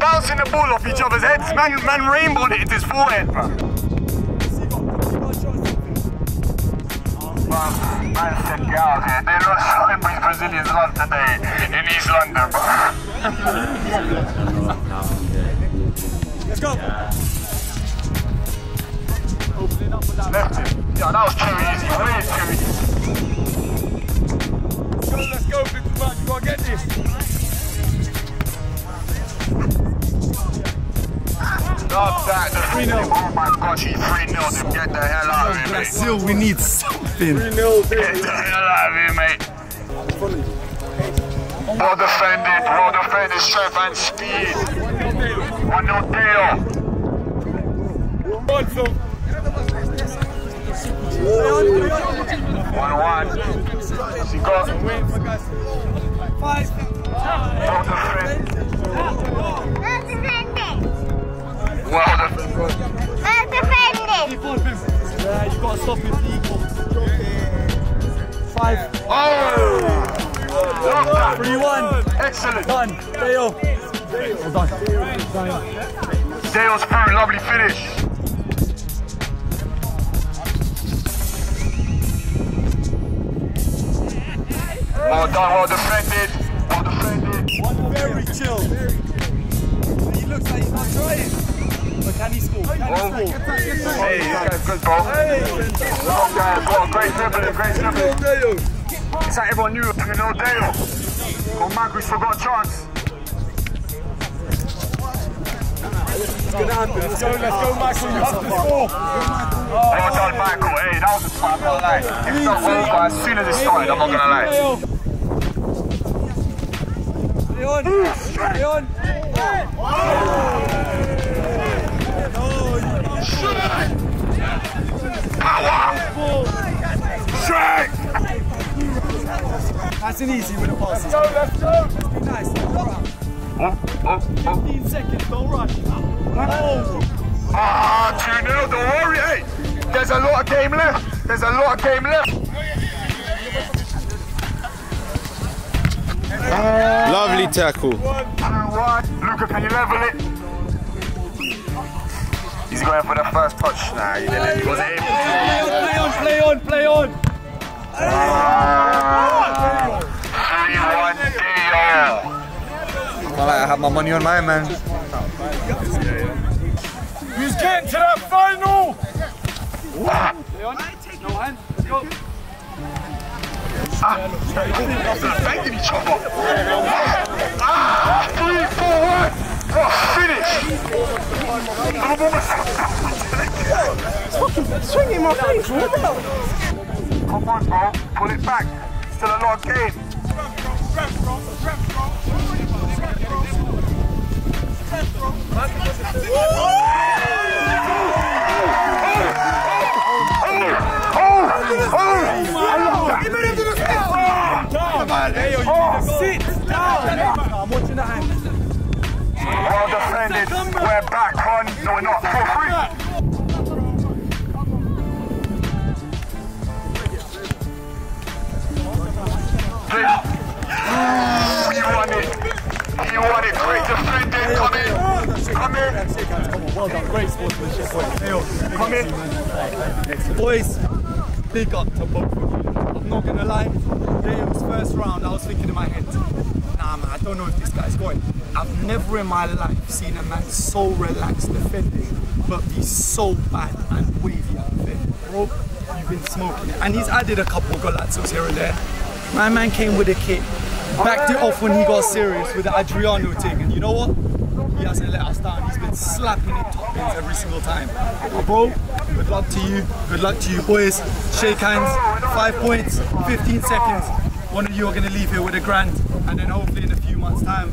bouncing the ball off each other's heads. Man, man rainbowed it into his forehead, bro. Man get out here. They're showing Brazilians lot today in East London. Let's go. Left him. Yeah, that was too easy. Way too easy. Let's go, let's go, big man. You gotta get this. Love that. 3 0. Oh my gosh, he 3 0 him. Get the hell out of here, mate. Brazil, we need something. Get the hell out of here, mate. Well defended, well defended, strength and speed. 1 0 Dale. One, Phil. 1 1. She got Five. well defended. Defended. Well defended. Defended. Keep on, Bim. Yeah, you gotta stop it. Equal. Five. Oh! Love that. Three, one. Excellent. Done. Dale. Well done. Dale's through, lovely finish. Well done, well defended. Well defended. Very chill. He looks like he's not trying. But can he score? Can Oh. he score? Hey, guy's good, bro. Long guy as well. Great dribbling, great dribbling. It's like everyone knew, you know, Dale. Oh, Marcus forgot a chance. It's gonna happen. Let's go, let's go, Michael. You have to score. Well done, Michael. Hey, that was a try, I'm not gonna lie. Over as soon as it started, I'm not gonna lie. Leon. Leon. Power! Strength! Nice and easy with the passes. Let's go, let's go. Just be nice. Don't run. Oh, oh, oh. 15 seconds, don't rush. Oh. Ah, 2 0, don't worry, hey. There's a lot of game left. There's a lot of game left. Lovely tackle. 2 1. Luca, can you level it? He's going for the first touch. Nah, he didn't. He wasn't able to. Play on, play on, play on. Ah, 3 1 Dale. I have my money on my man. Who's getting to that final? Leon, no hand. Let's go. They're banging each other. Ah, 3 4 1. Oh, finish. Swinging my face. Come on, bro. Pull it back. Still a lot of game. Hey, yo, No, we're not. For free. You won it. You won it. Great defending. Come in. Come in. Well done. Great sportsmanship. Come in. Boys, big up to both of you. I'm not gonna lie, Dale's first round, I was thinking in my head, nah man, I don't know if this guy's going. I've never in my life seen a man so relaxed defending, but be so bad and wavy at defending. Bro, you've been smoking it. And he's added a couple of golazos here and there. My man came with a kick, backed it off when he got serious with the Adriano thing, and you know what? He hasn't let us down. He's been slapping it top bins every single time. But bro, good luck to you. Good luck to you boys. Shake hands. Five points, 15 seconds. One of you are going to leave here with a grand. And then hopefully in a few months' time,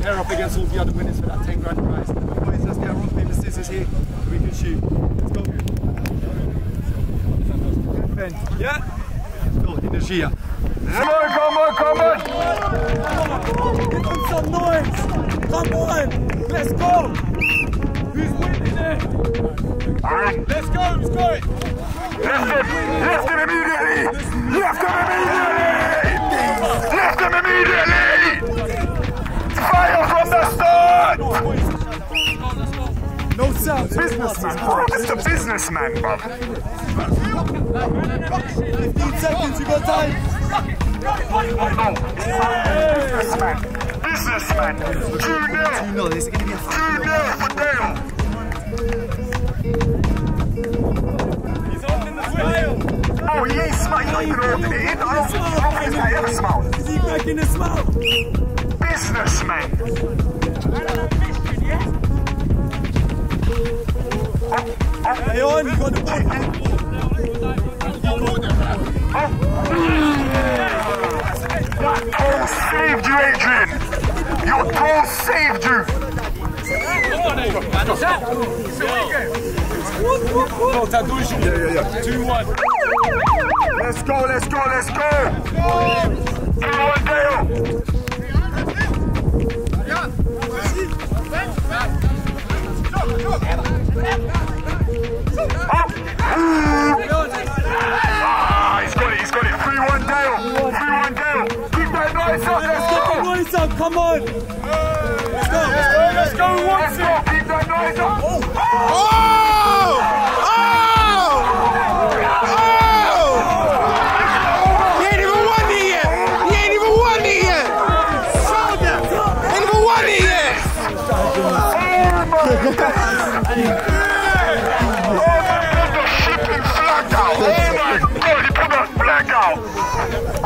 pair up against all the other winners for that 10 grand prize. Boys, let's get rock, paper, scissors here. We can shoot. Let's go. Ben. Yeah. feel energy. Come on, come on, come on. Give them some noise! Come on! Let's go! Who's winning it? Alright, Let's go, let's go! left him, left him immediately. Left him immediately. Left him immediately. No sound. Businessman. It's a businessman, bro. 15 seconds, you got time. Oh No, businessman. Businessman. 2 0. No, this is gonna be a 2 0 for Dale. Oh, he ain't smart. He's not even gonna open it in. I don't think, I don't think this guy ever smiled. Is he cracking his mouth? Businessman. Saved you, Adrian. Your saved you. Let's go, let's go, let's go. Dale.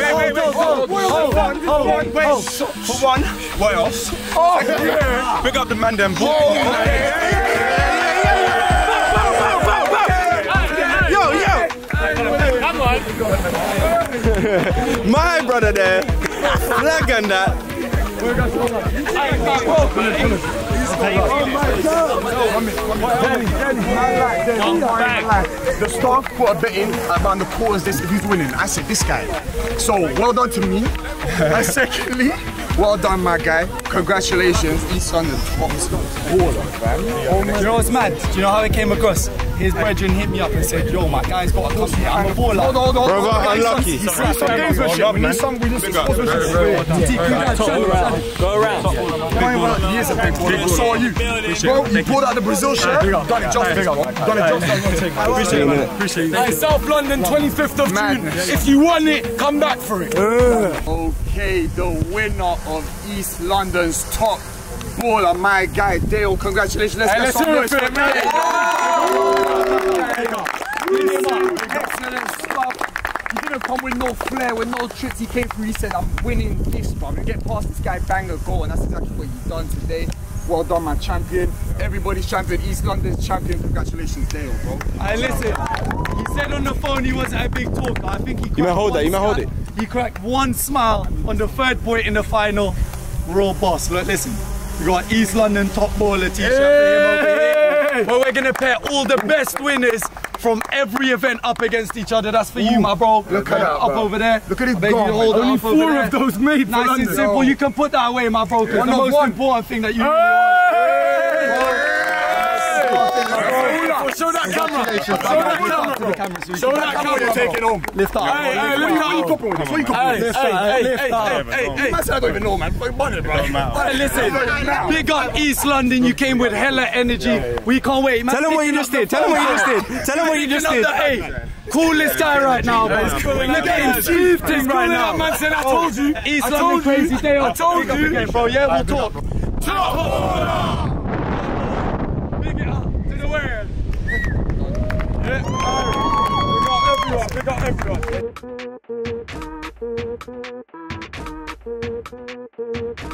Wait, wait, wait, hold on, hold on, hold wait. For one, what else? Oh, Big up the man them. Yo, yo! My brother there, leg on that. Oh the staff put a bet in about the quarters this if he's winning. I said this guy. So well done to me. and secondly, well done my guy. Congratulations, East London. Baller, fam. Oh you know what's mad? Do you know how it came across? His brethren hit me up and said, yo, my guy's got to come here. I'm a baller. Hold on, hold on. Brother, hold on. unlucky. We need some gamesmanship. We need some, we need some sportsmanship. Go around. He is a big baller. So are you. Bro, you pulled out the Brazil shirt. Done it justice. Done it justice. Appreciate it. Appreciate it. South London, 25th of Madness. June. If you want it, come back for it. Okay, the winner of East London's top baller, my guy Dale. Congratulations. Let's get let's some noise for for him, him. Excellent stuff. He didn't come with no flair, with no tricks. He came through. He said, "I'm winning this, bro. I'm get past this guy, bang a goal," and that's exactly what you've done today. Well done, my champion. Everybody's champion. East London's champion. Congratulations, Dale, bro. Hey, listen. He said on the phone he wasn't a big talker. I think he cracked You may hold that, you may hold smile- He cracked one smile on the third point in the final. Raw boss. Look, listen. We got East London top baller t-shirt for him. Where we're gonna pair all the best winners from every event up against each other. That's for you, my bro. Look at that, Up bro. over there. Look at his I beg you to garment. hold it Only four there. of those made Nice and simple. Oh. You can put that away, my bro. 'cause One the most one. important thing that you. Show that camera. Show that camera. Show that camera you're taking home. Lift up. Hey, hey, look at you couple with this. What you couple? Lift up, Hey, hey, hey, hey, hey. Man said I don't even know, man. Fucking money, bro. Hey, listen, big up East London. You came with hella energy. We can't wait. Tell him what you just did. Tell him what you just did. Tell him what you just did. the hey, coolest guy right now, man. bro. Look at him smooth thing right now. Man said I oh, told you. East I London told crazy you. day I told you. bro. Yeah, we'll talk. Big it up to the world. Yeah. Big up everyone. Big up everyone.